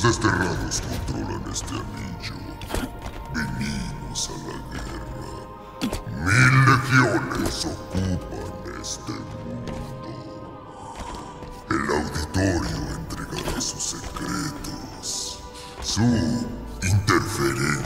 Los desterrados controlan este anillo. Venimos a la guerra. Mil legiones ocupan este mundo. El auditorio entregará sus secretos. Su interferencia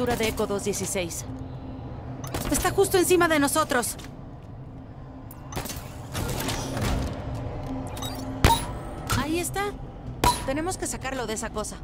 De Eco 216. Está justo encima de nosotros. Ahí está. Tenemos que sacarlo de esa cosa.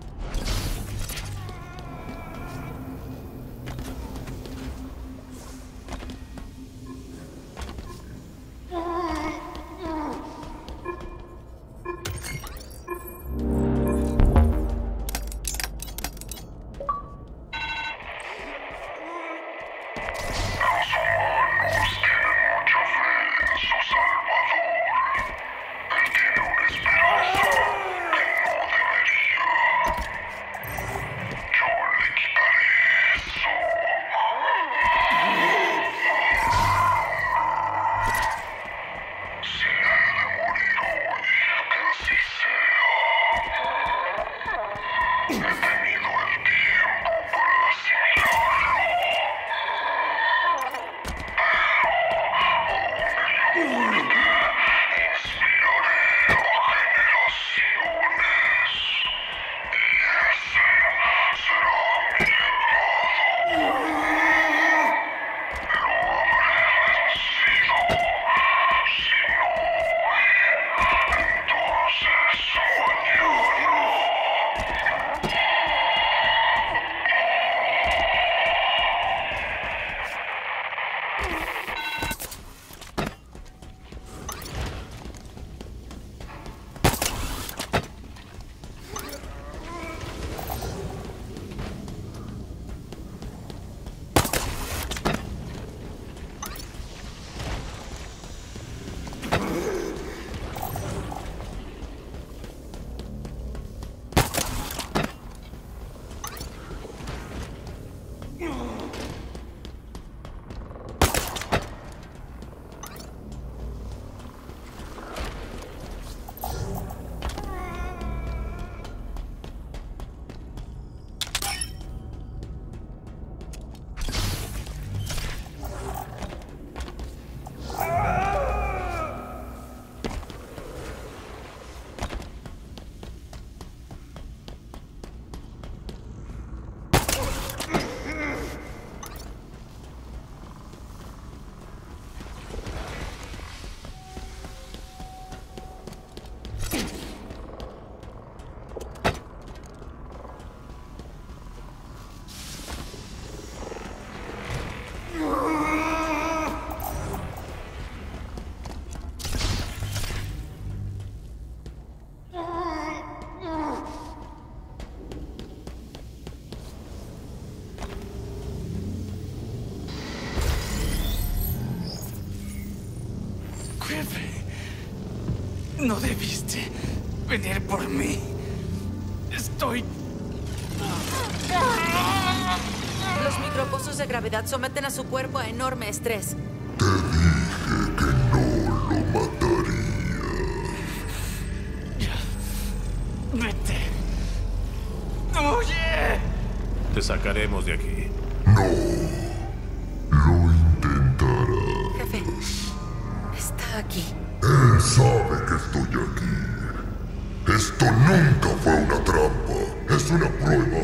No debiste venir por mí. Estoy... Los micropozos de gravedad someten a su cuerpo a enorme estrés. Te dije que no lo mataría. Vete. ¡Oye! Te sacaremos de aquí. No. Lo intentará. Jefe, está aquí. Él sabe que estoy aquí. Esto nunca fue una trampa. Es una prueba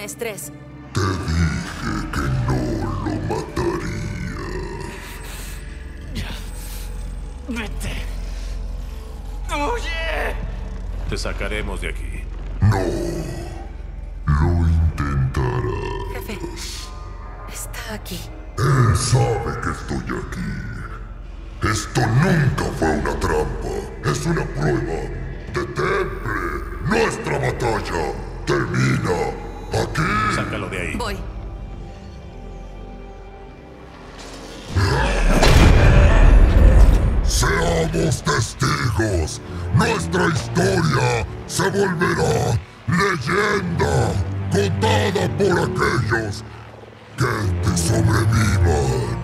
enorme estrés. Te dije que no lo mataría. Vete. ¡Huye! Te sacaremos de aquí. Por aquellos que te sobrevivan.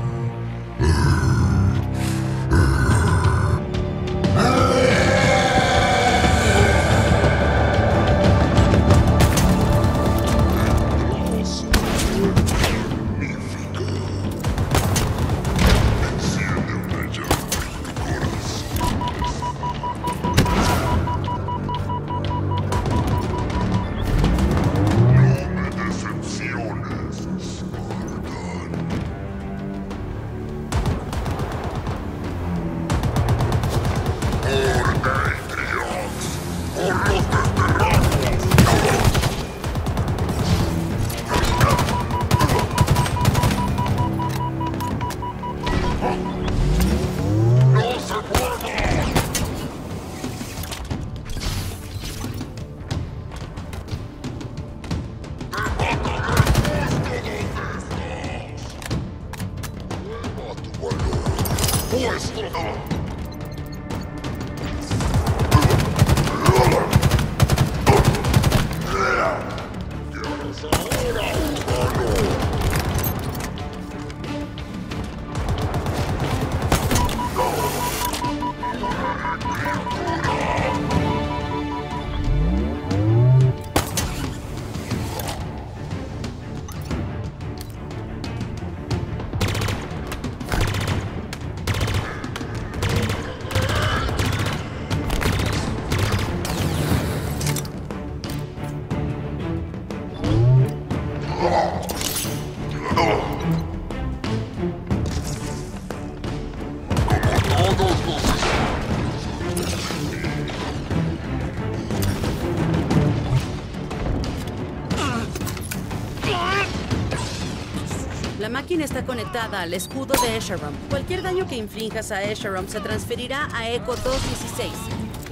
La máquina está conectada al escudo de Esheram. Cualquier daño que inflinjas a Esheram se transferirá a Echo 216.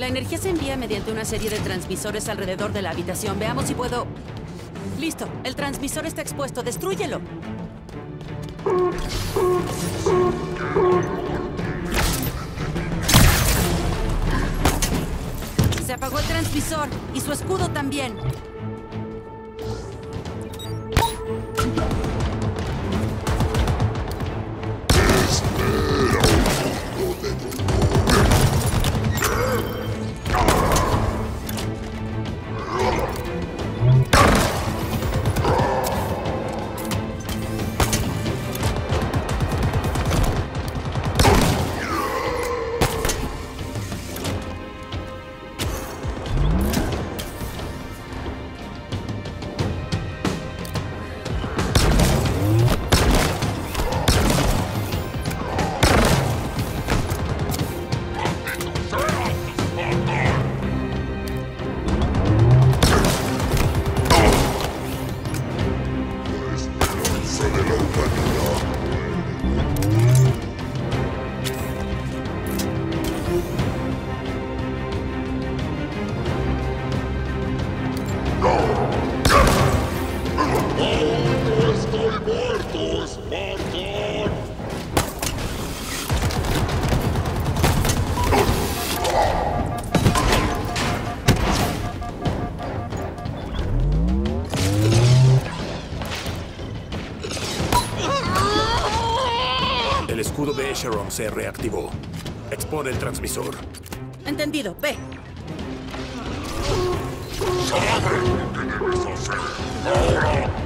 La energía se envía mediante una serie de transmisores alrededor de la habitación. Veamos si puedo... Listo, el transmisor está expuesto. ¡Destrúyelo! Se apagó el transmisor y su escudo también. Esheron se reactivó. Expone el transmisor. Entendido, ve. ¡Sabe lo que debes hacer! ¡Ahora!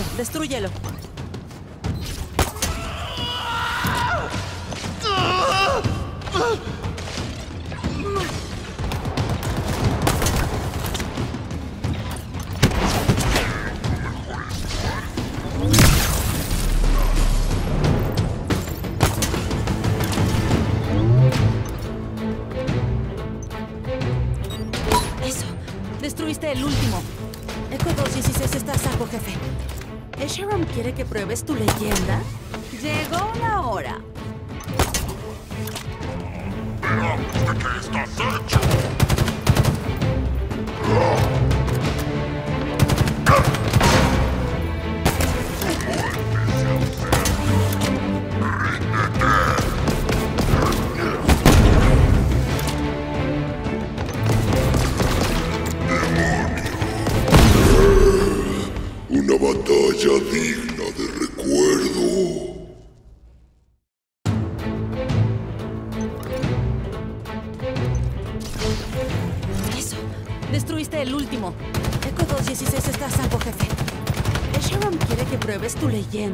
Expuesto. Destrúyelo. Eso. Destruiste el último. Pruebes tu leyenda?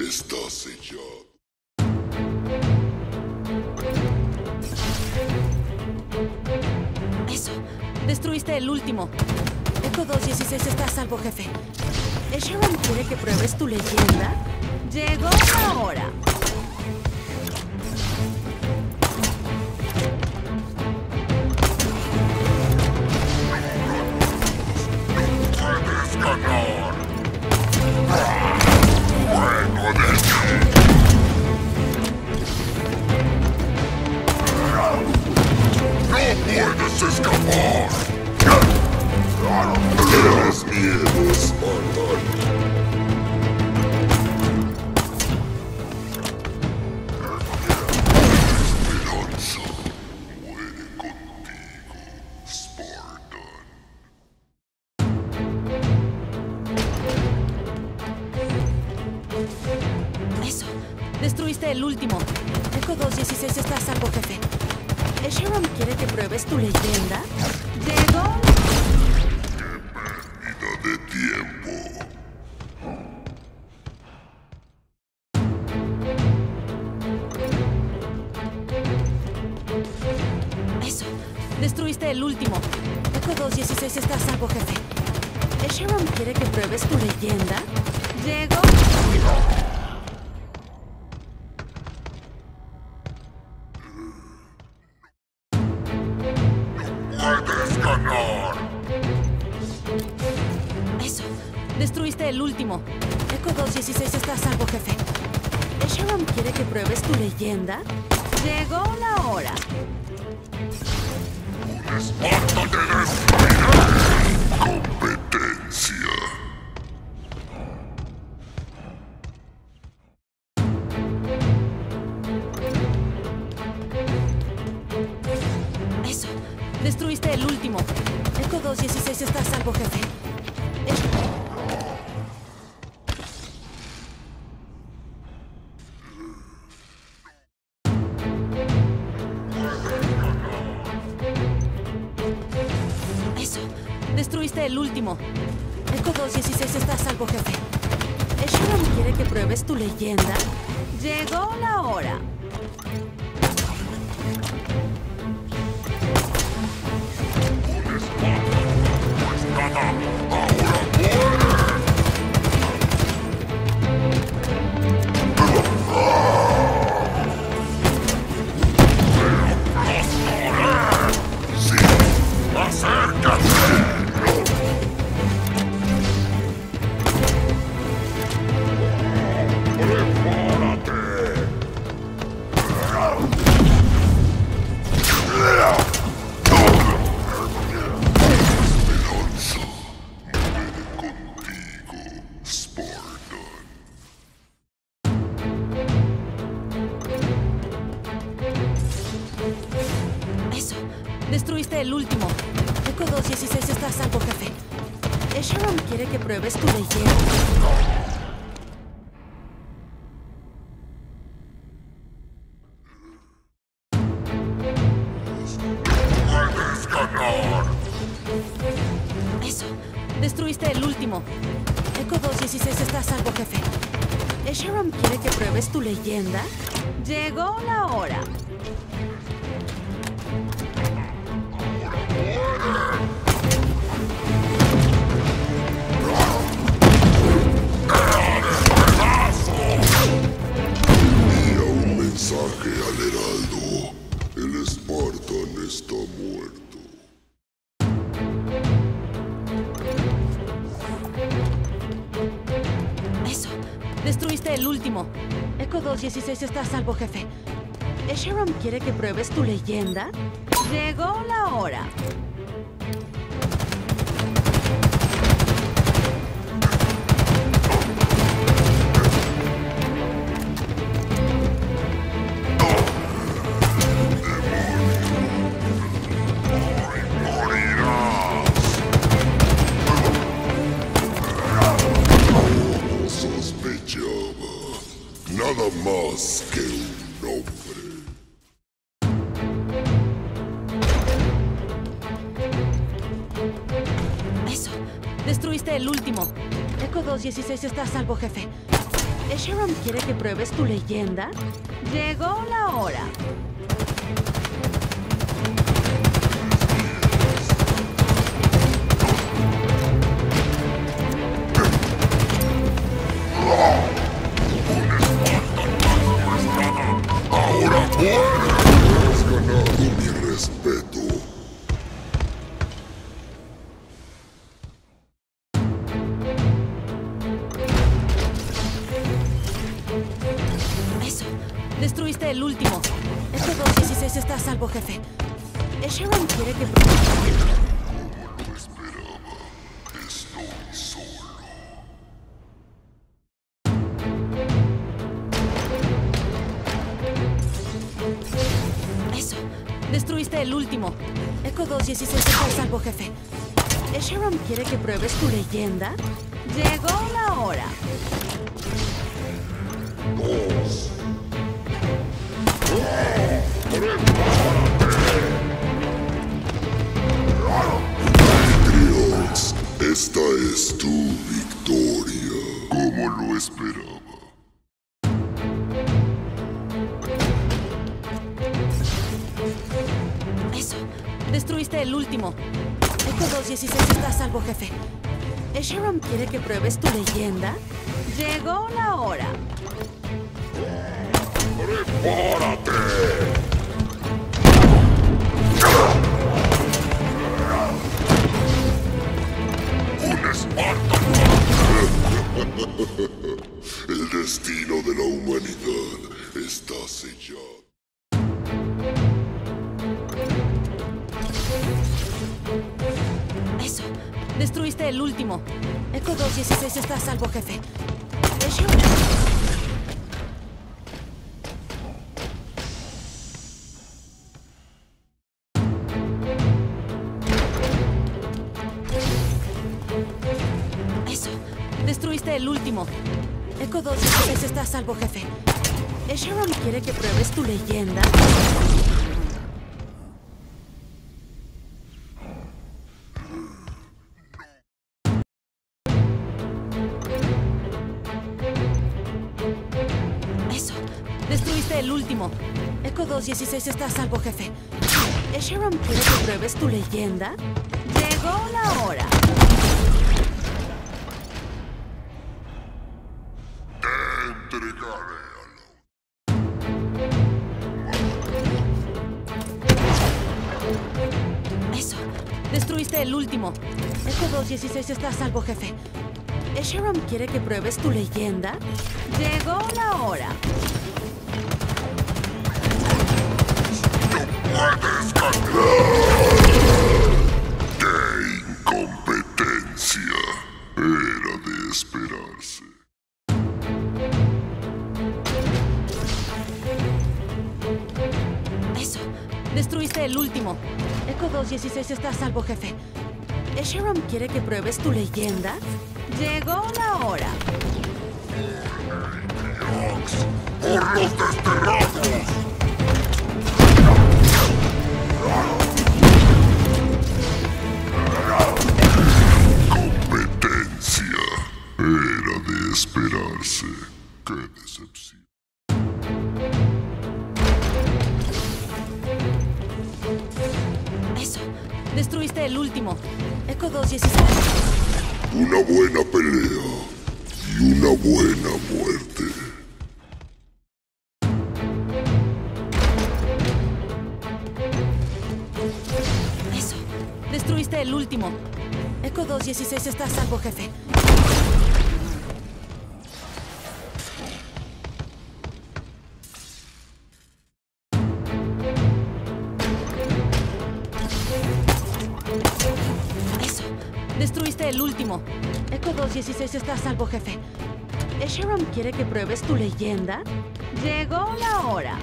está sellado. Eso. Destruiste el último. Echo 216 está a salvo, jefe. ¿Esheron quiere que pruebes tu leyenda? Llegó la hora. ¡No puedes escapar! ¡Eres miedo, Spartan! Destruiste el último. Echo 216 está a salvo, jefe. ¿Esheron quiere que pruebes tu leyenda? Llegó la hora. ¡Un Esparta Destruiste el último. Echo 216 está a salvo, jefe. ¿Esheron quiere que pruebes tu leyenda? Llegó la hora. Echo 216 está a salvo, jefe. ¿Esheron quiere que pruebes tu leyenda? Llegó la hora. 216 está a salvo, jefe. Esheron quiere que pruebes tu leyenda. Llegó la hora. Destruiste el último. Echo 216 está a salvo, jefe. Esheron quiere que. Eso. Destruiste el último. Echo 216 está a salvo, jefe. Esheron quiere que pruebes tu leyenda. Llegó la hora. Dos. Triox, esta es tu victoria. Como lo esperaba. Eso. Destruiste el último. Echo 216 está a salvo, jefe. Esheron quiere que pruebes tu leyenda. Llegó la hora. ¡Un El destino de la humanidad está sellado. Eso. Destruiste el último. Echo 216 está a salvo, jefe. Echo 216 está a salvo, jefe. Esheron quiere que pruebes tu leyenda. Eso. Destruiste el último. Echo 216 está a salvo, jefe. Esheron quiere que pruebes tu leyenda. Llegó la hora. Último. Echo 216 está a salvo, jefe. Esheron quiere que pruebes tu leyenda. Llegó la hora. puedes ganar. ¡Qué incompetencia! Era de esperarse. Eso. Destruiste el último. Echo 216 está a salvo, jefe. Esheron quiere que pruebes tu leyenda. Llegó la hora. ¡Por los desterrados! Competencia. Era de esperarse. ¡Qué decepción! Eso. Destruiste el último. Echo 216. Una buena pelea y una buena muerte. Eso. Destruiste el último. Echo 216 está a salvo, jefe. Último. Echo 216 está a salvo, jefe. Esheron quiere que pruebes tu leyenda. Llegó la hora.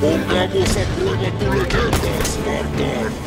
Pongamos a prueba tu leyenda, Spartan.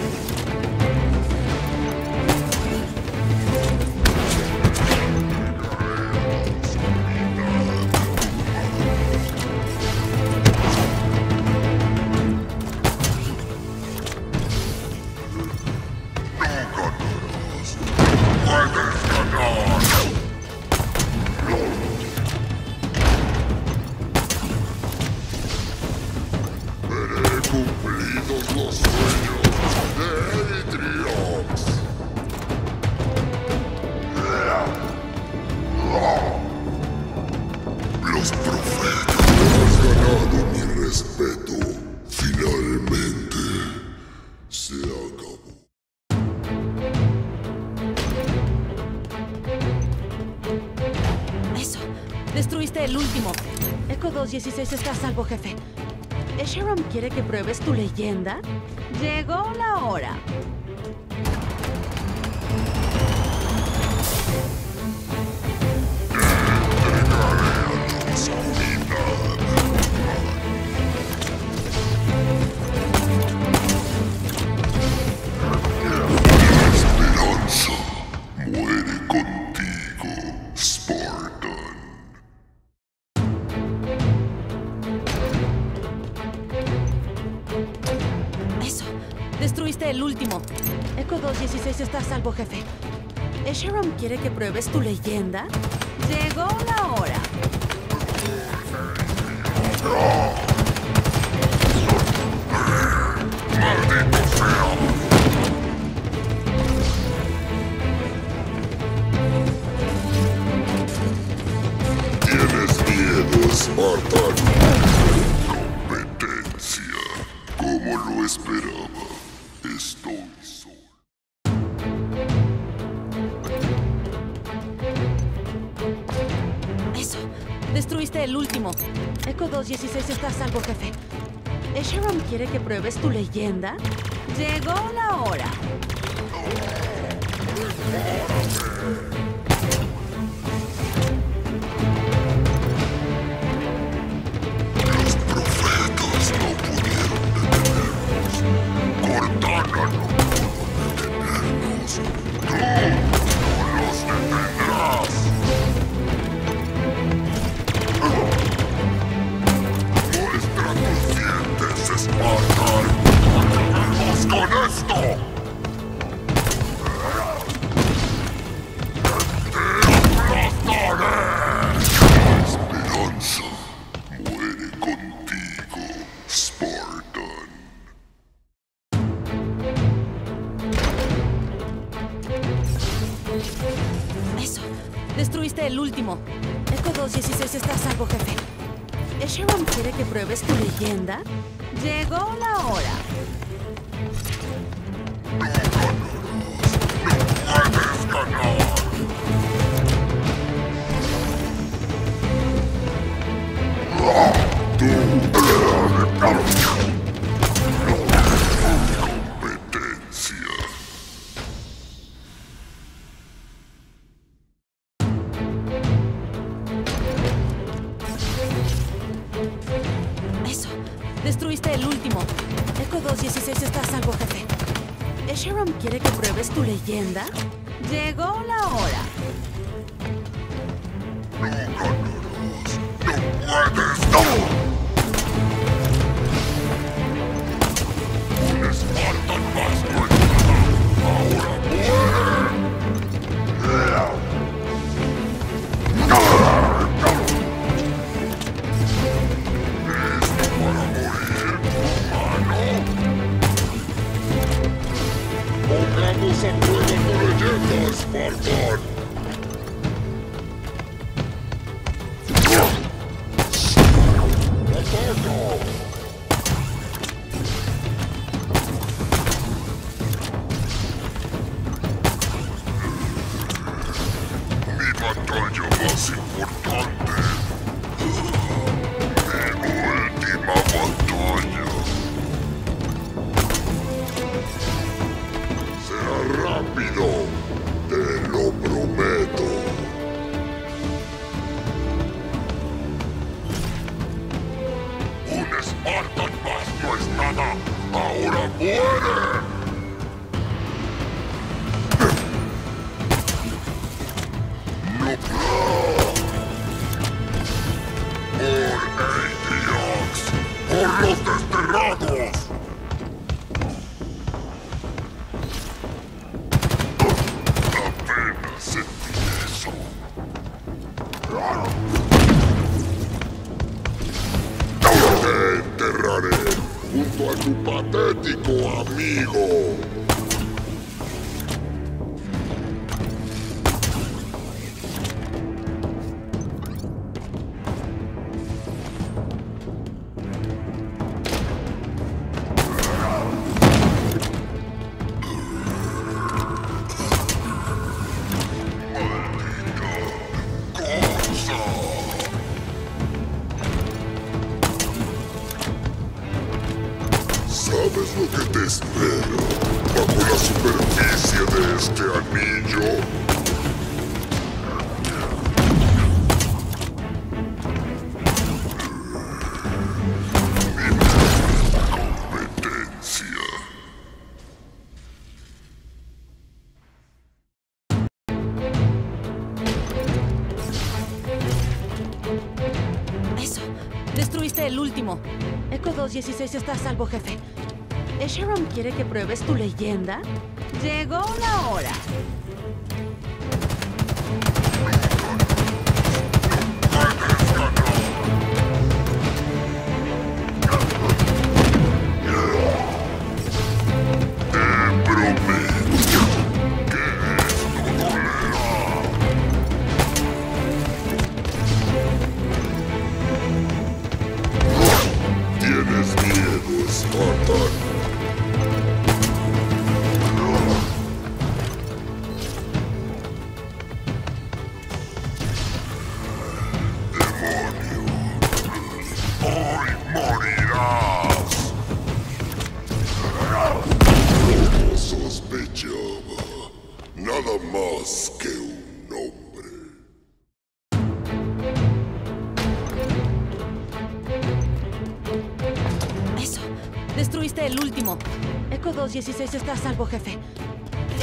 16 está a salvo, jefe. ¿Sharon quiere que pruebes tu leyenda? Llegó la hora. compruebes tu leyenda? Llegó la tu leyenda? Llegó Eso. Destruiste el último. Eco 216 está a salvo, jefe. ¿Sharon quiere que pruebes tu leyenda? Llegó la hora. Tú, 216 está a salvo, jefe. ¿Sharon quiere que pruebes tu leyenda? Llegó la hora. 16 está a salvo, jefe.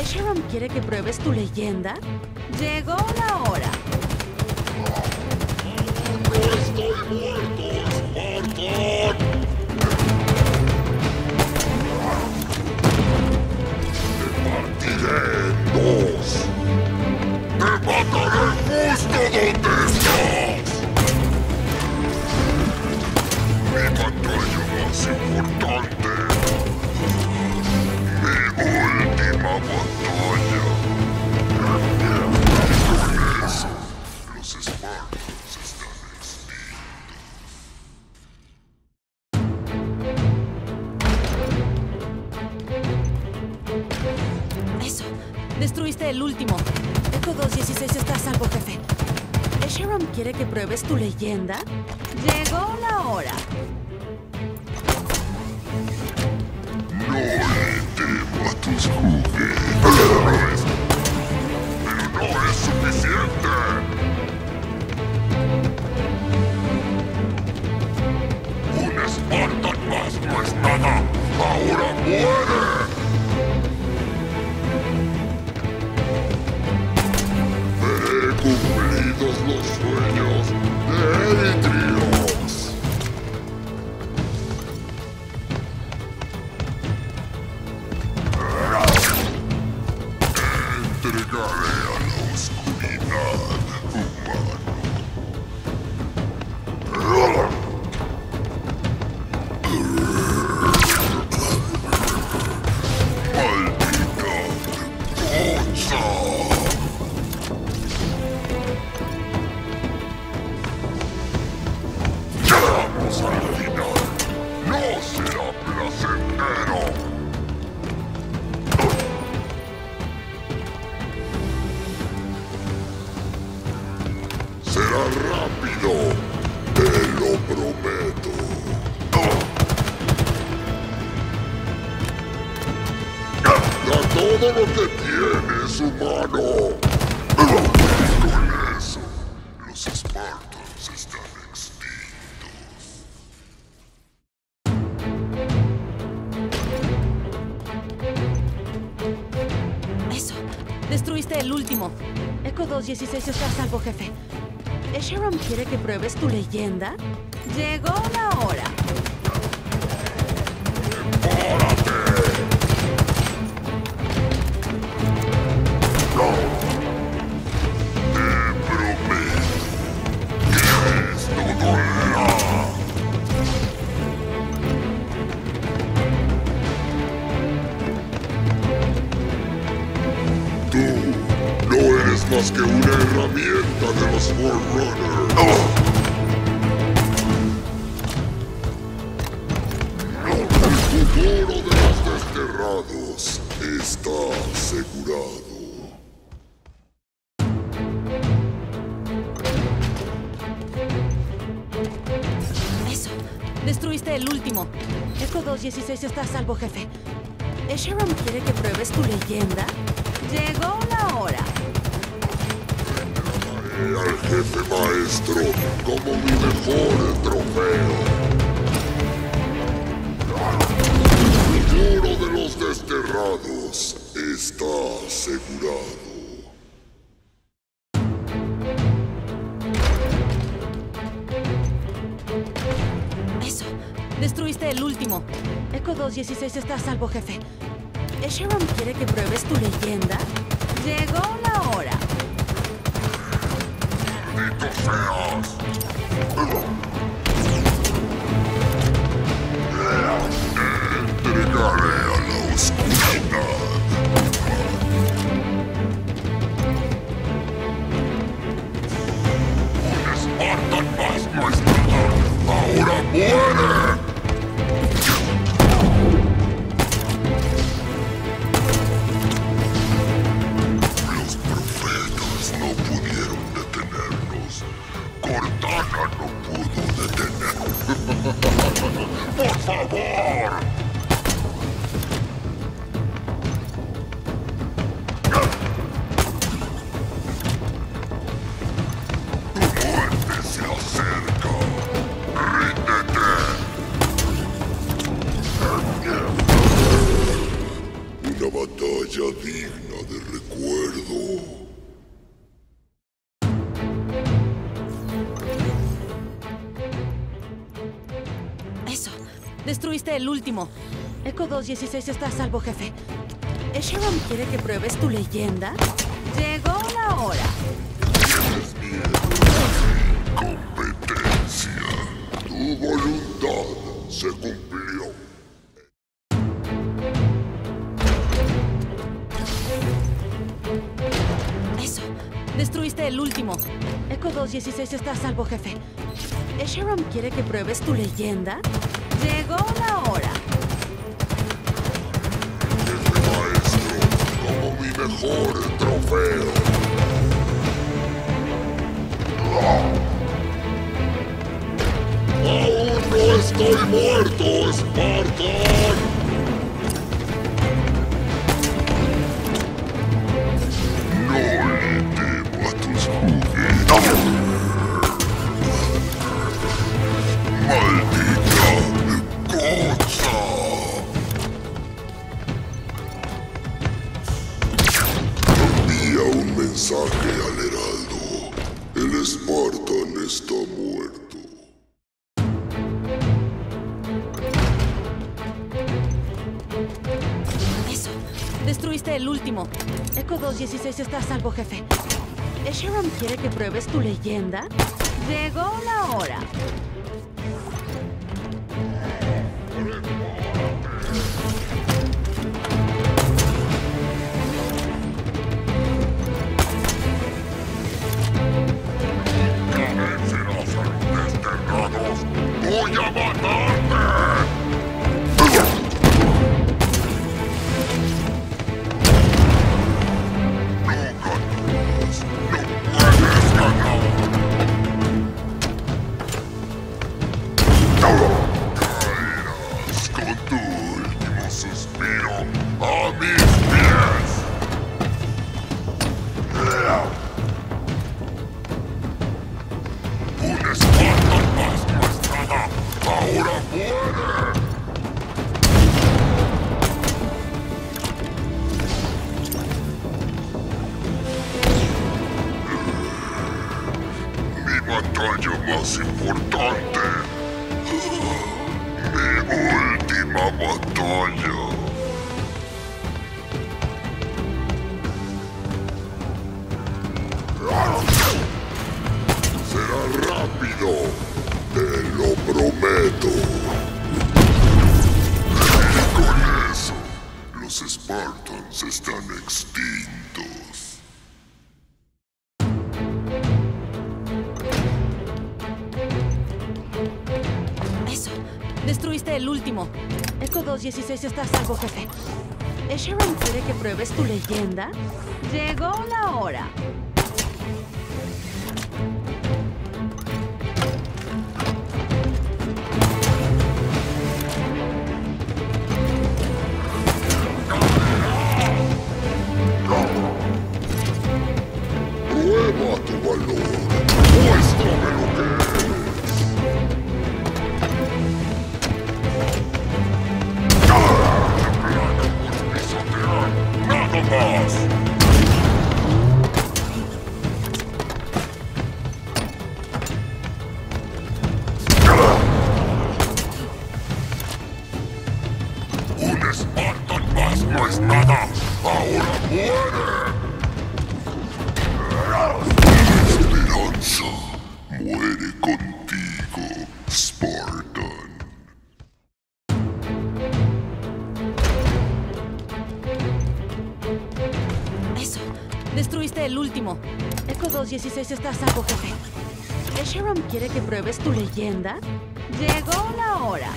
¿Sharon quiere que pruebes tu leyenda? Llegó la hora. 16 está a salvo, jefe. ¿Sharon quiere que pruebes tu leyenda? Llegó Destruiste el último. Echo 216 está a salvo, jefe. ¿Esheron quiere que pruebes tu leyenda? Maestro como mi mejor trofeo. El futuro de los desterrados está asegurado. Eso. Destruiste el último. Echo 216 está a salvo, jefe. ¿Esheron quiere que pruebes tu leyenda? Llegó la hora. ¡Maldito El último. Echo 216 está a salvo, jefe. ¿Esheron quiere que pruebes tu leyenda? Llegó la hora. Tienes miedo. Competencia. Tu voluntad se cumplió. Eso. Destruiste el último. Echo 216 está a salvo, jefe. ¿Esheron quiere que pruebes tu leyenda? Llegó mejor trofeo. ¡Aún no estoy muerto, Spartan! ¿Esheron quiere que pruebes tu leyenda? Llegó la hora. ¡Voy a matarte! Stacy, estás algo, jefe. ¿Sharon quiere que pruebes tu leyenda? Llegó la 16 está a saco, jefe. ¿Sharon quiere que pruebes tu leyenda? Llegó la hora.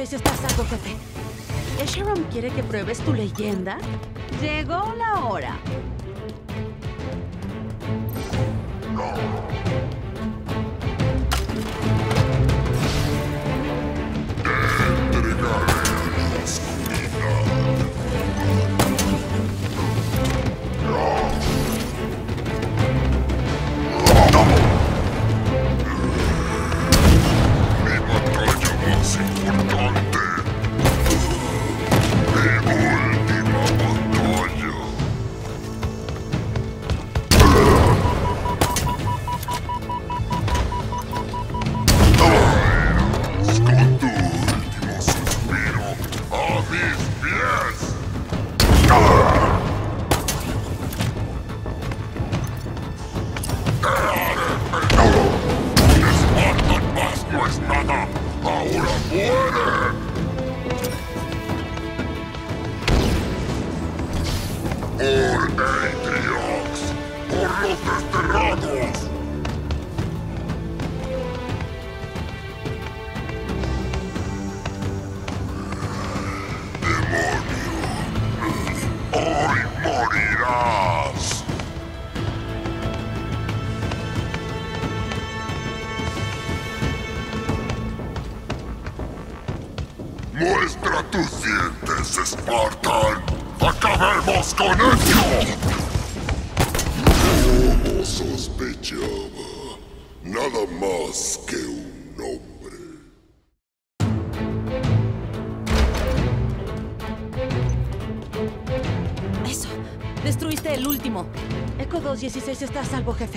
Moisés está salvo, jefe. ¿Sharon quiere que pruebes tu leyenda? Llegó la hora. salvo jefe.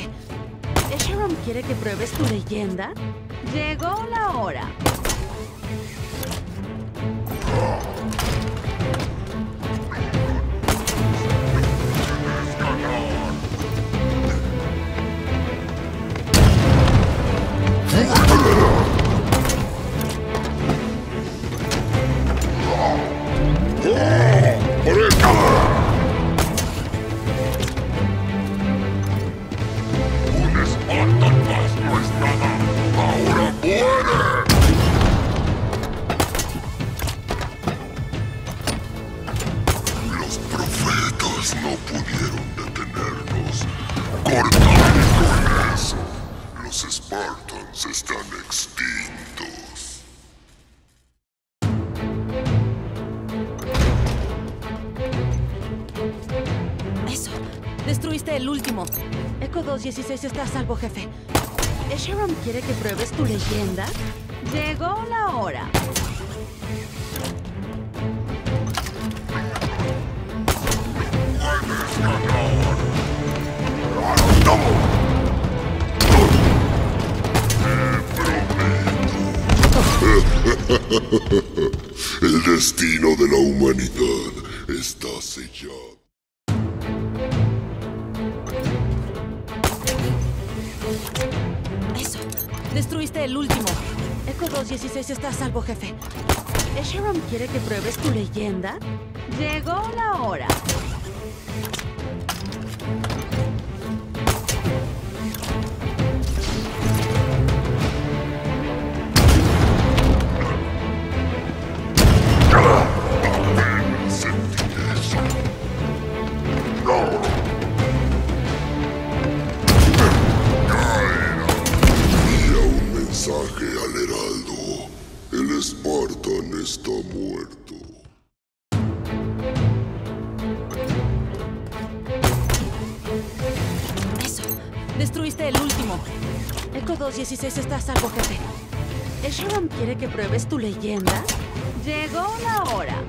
16 está a salvo, jefe. ¿Sharon quiere que pruebes tu leyenda? El último. Echo 216 está a salvo, jefe. ¿Esheron quiere que pruebes tu leyenda? Llegó la hora. Spartan está muerto. Eso. Destruiste el último. Echo 216 está a salvo, jefe. ¿Esheron quiere que pruebes tu leyenda? Llegó la hora.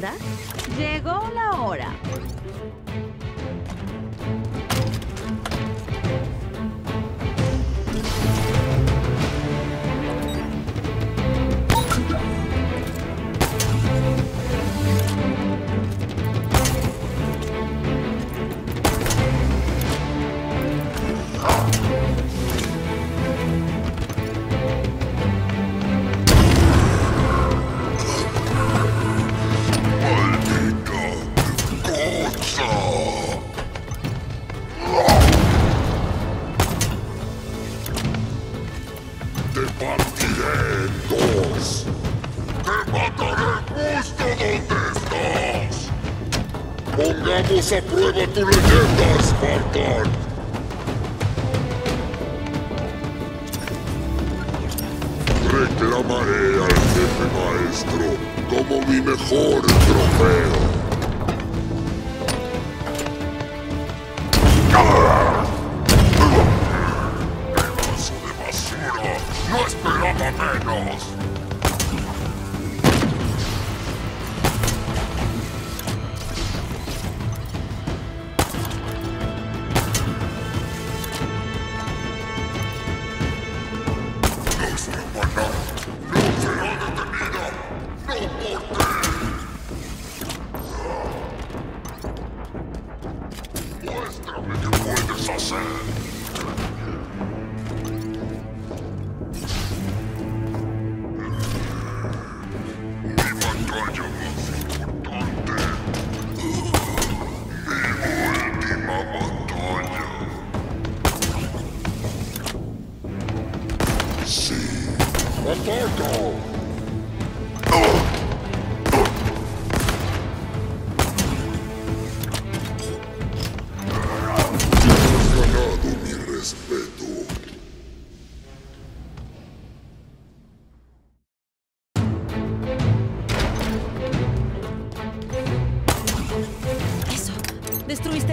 Tu a prueba tu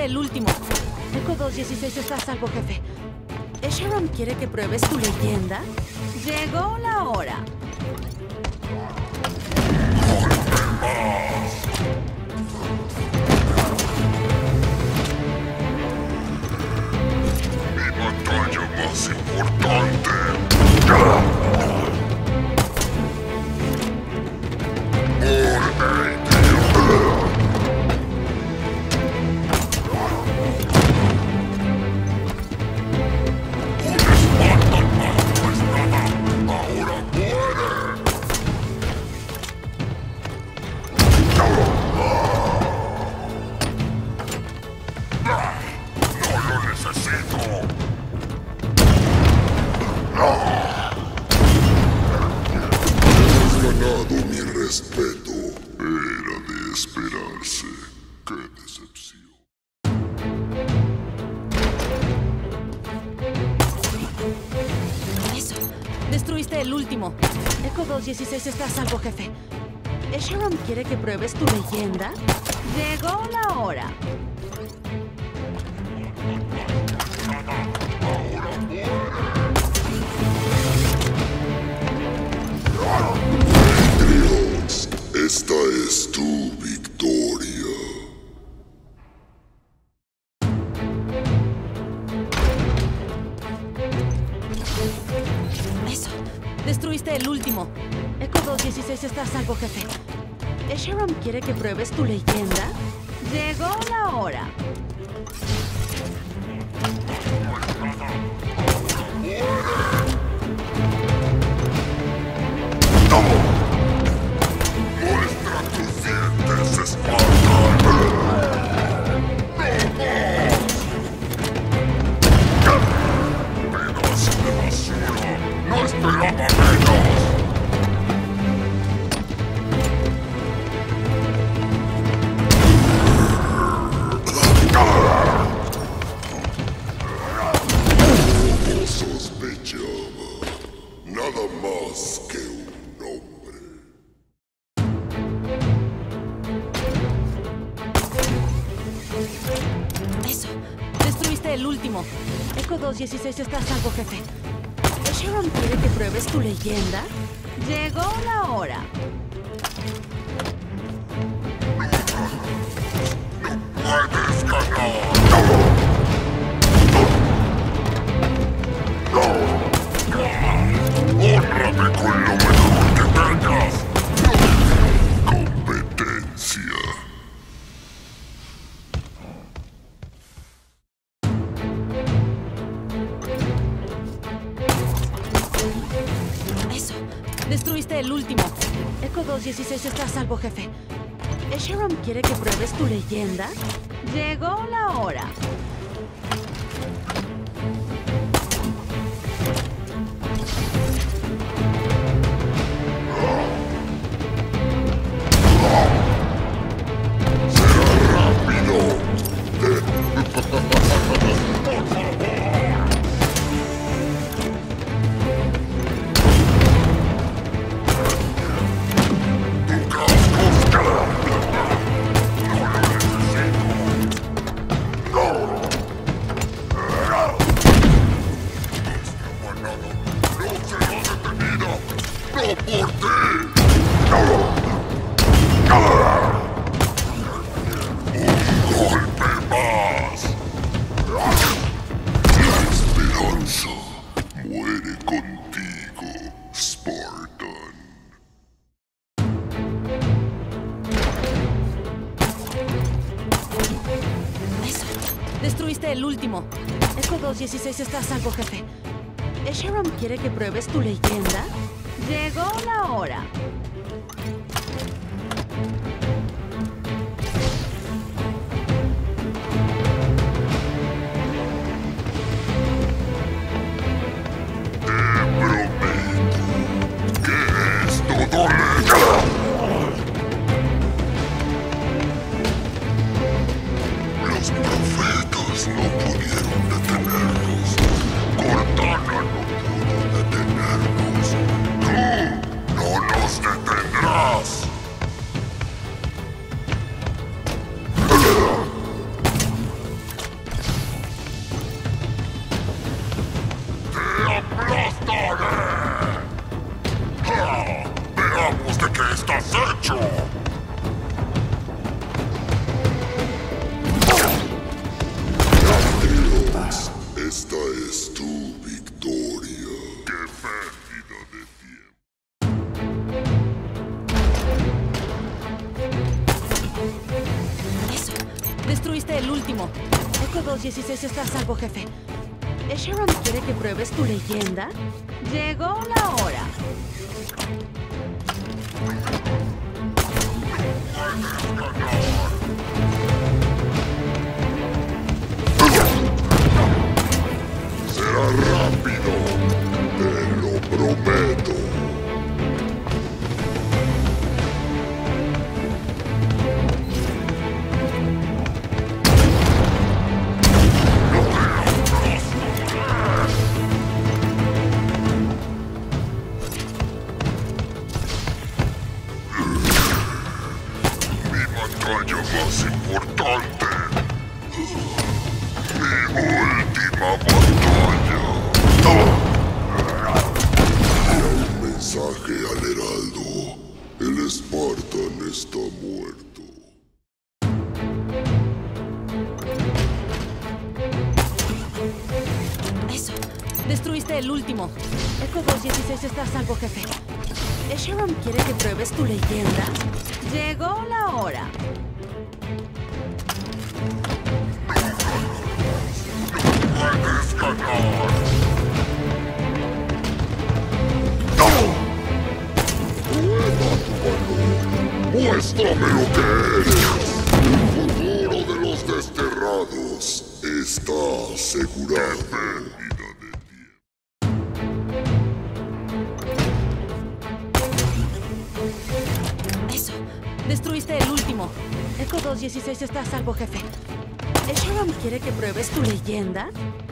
el último. Echo 216 está a salvo, jefe. ¿Esheron quiere que pruebes tu leyenda? Llegó la hora. Mi batalla más importante. Por está a salvo, jefe. ¿Sharon quiere que pruebes tu leyenda? compruebes tu ley. leyenda? 6 está a salvo, jefe. Sharon quiere que pruebes tu ley. Patricio está salvo, jefe. ¿Es Sharon quiere que pruebes tu leyenda? Llegó la Debes estar salvo, jefe. ¿Sharon quiere que pruebes tu leyenda? Llego ¿verdad?